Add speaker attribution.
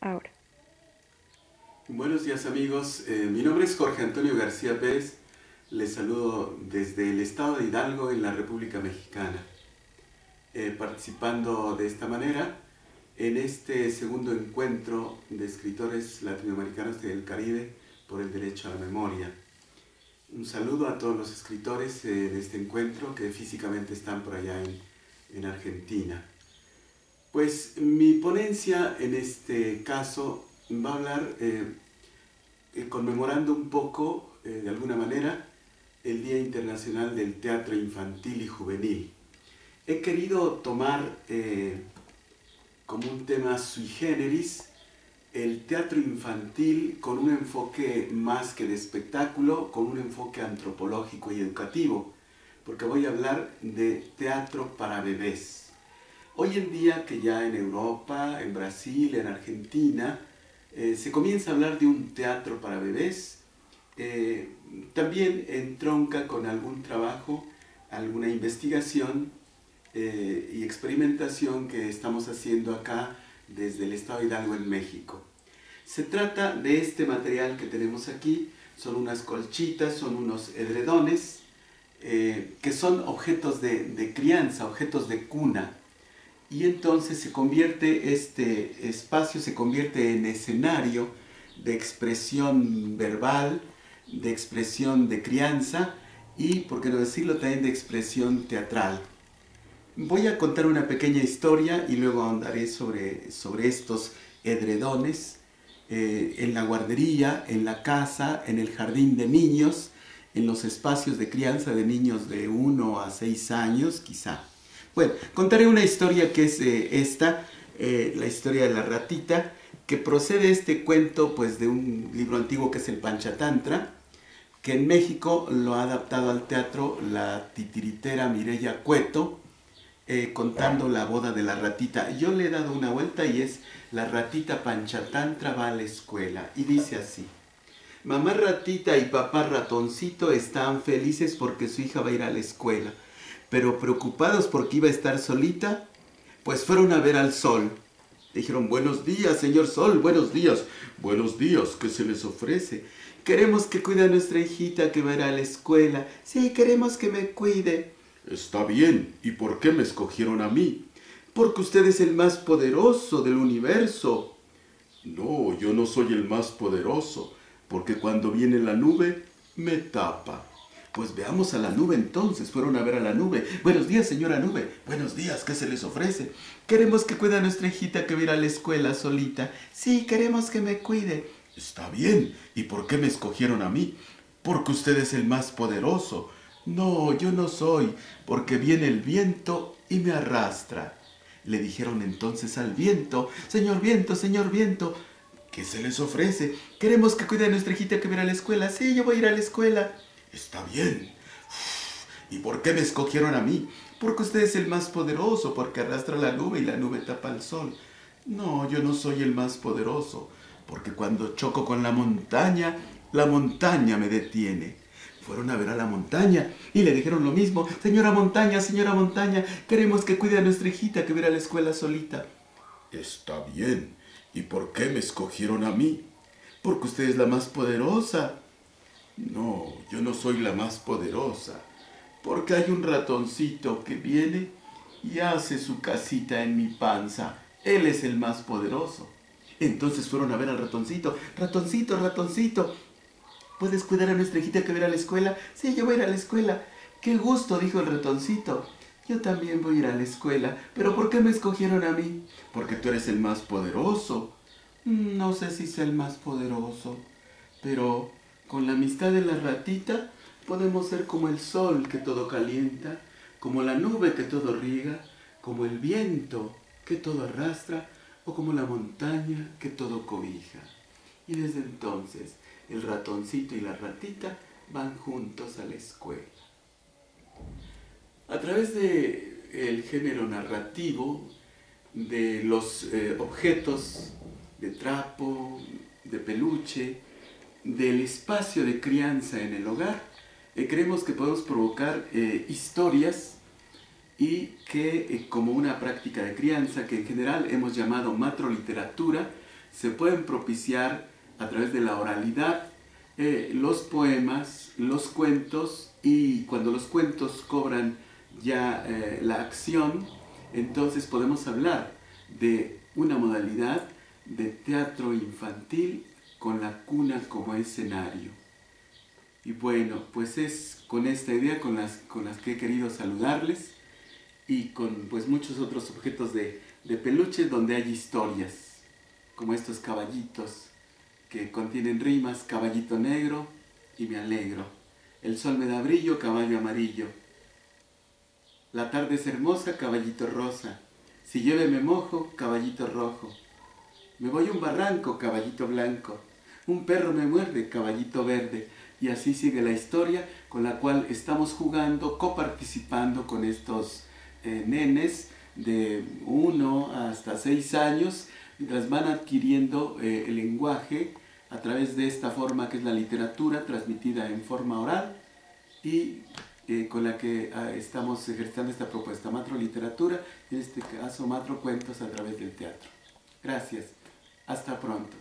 Speaker 1: ahora.
Speaker 2: Buenos días amigos, eh, mi nombre es Jorge Antonio García Pérez, les saludo desde el estado de Hidalgo en la República Mexicana, eh, participando de esta manera en este segundo encuentro de escritores latinoamericanos del Caribe por el derecho a la memoria. Un saludo a todos los escritores eh, de este encuentro que físicamente están por allá en, en Argentina. Pues mi ponencia en este caso va a hablar eh, eh, conmemorando un poco, eh, de alguna manera, el Día Internacional del Teatro Infantil y Juvenil. He querido tomar como un tema sui generis el teatro infantil con un enfoque más que de espectáculo, con un enfoque antropológico y educativo, porque voy a hablar de teatro para bebés. Hoy en día que ya en Europa, en Brasil, en Argentina, eh, se comienza a hablar de un teatro para bebés, eh, también entronca con algún trabajo, alguna investigación eh, y experimentación que estamos haciendo acá desde el Estado de Hidalgo en México. Se trata de este material que tenemos aquí, son unas colchitas, son unos edredones, que son objetos de crianza, objetos de cuna y entonces se convierte este espacio, se convierte en escenario de expresión verbal, de expresión de crianza y, por qué no decirlo, también de expresión teatral. Voy a contar una pequeña historia y luego ahondaré sobre, sobre estos edredones eh, en la guardería, en la casa, en el jardín de niños, en los espacios de crianza de niños de 1 a 6 años quizá. Bueno, contaré una historia que es eh, esta, eh, la historia de la ratita, que procede este cuento pues de un libro antiguo que es el Panchatantra, que en México lo ha adaptado al teatro la titiritera Mireya Cueto, eh, contando la boda de la ratita. Yo le he dado una vuelta y es la ratita Panchatantra va a la escuela y dice así. Mamá ratita y papá ratoncito están felices porque su hija va a ir a la escuela pero preocupados porque iba a estar solita, pues fueron a ver al sol. Dijeron, buenos días, señor sol, buenos días. Buenos días, ¿qué se les ofrece? Queremos que cuide a nuestra hijita que va a ir a la escuela. Sí, queremos que me cuide. Está bien, ¿y por qué me escogieron a mí? Porque usted es el más poderoso del universo. No, yo no soy el más poderoso, porque cuando viene la nube, me tapa. Pues veamos a la nube entonces. Fueron a ver a la nube. Buenos días, señora nube. Buenos días, ¿qué se les ofrece? Queremos que cuide a nuestra hijita que va a la escuela solita. Sí, queremos que me cuide. Está bien. ¿Y por qué me escogieron a mí? Porque usted es el más poderoso. No, yo no soy, porque viene el viento y me arrastra. Le dijeron entonces al viento, Señor viento, señor viento, ¿qué se les ofrece? Queremos que cuide a nuestra hijita que va a la escuela. Sí, yo voy a ir a la escuela. Está bien. ¿Y por qué me escogieron a mí? Porque usted es el más poderoso, porque arrastra la nube y la nube tapa el sol. No, yo no soy el más poderoso, porque cuando choco con la montaña, la montaña me detiene. Fueron a ver a la montaña y le dijeron lo mismo. Señora montaña, señora montaña, queremos que cuide a nuestra hijita que va a la escuela solita. Está bien. ¿Y por qué me escogieron a mí? Porque usted es la más poderosa. No, yo no soy la más poderosa, porque hay un ratoncito que viene y hace su casita en mi panza. Él es el más poderoso. Entonces fueron a ver al ratoncito. Ratoncito, ratoncito, ¿puedes cuidar a nuestra hijita que va a ir a la escuela? Sí, yo voy a ir a la escuela. Qué gusto, dijo el ratoncito. Yo también voy a ir a la escuela. ¿Pero por qué me escogieron a mí? Porque tú eres el más poderoso. Mm, no sé si sea el más poderoso, pero con la amistad de la ratita podemos ser como el sol que todo calienta, como la nube que todo riega, como el viento que todo arrastra o como la montaña que todo cobija. Y desde entonces el ratoncito y la ratita van juntos a la escuela. A través del el género narrativo, de los eh, objetos de trapo, de peluche, del espacio de crianza en el hogar, eh, creemos que podemos provocar eh, historias y que eh, como una práctica de crianza que en general hemos llamado matroliteratura, se pueden propiciar a través de la oralidad eh, los poemas, los cuentos y cuando los cuentos cobran ya la acción, entonces podemos hablar de una modalidad de teatro infantil con la cuna como escenario. Y bueno, pues es con esta idea con las, con las que he querido saludarles y con pues muchos otros objetos de, de peluche donde hay historias, como estos caballitos que contienen rimas, caballito negro y me alegro. El sol me da brillo, caballo amarillo. La tarde es hermosa, caballito rosa. Si llueve me mojo, caballito rojo. Me voy a un barranco, caballito blanco. Un perro me muerde, caballito verde. Y así sigue la historia con la cual estamos jugando, coparticipando con estos eh, nenes de 1 hasta 6 años, mientras van adquiriendo eh, el lenguaje a través de esta forma que es la literatura transmitida en forma oral y eh, con la que ah, estamos ejerciendo esta propuesta, Matro Literatura, en este caso Matro Cuentos a través del teatro. Gracias, hasta pronto.